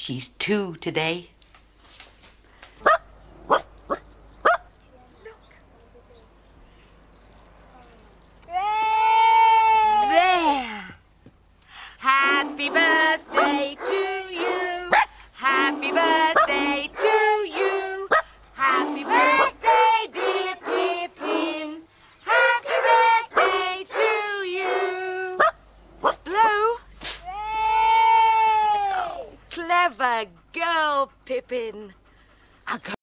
She's two today. There. Happy birthday Clever girl, Pippin.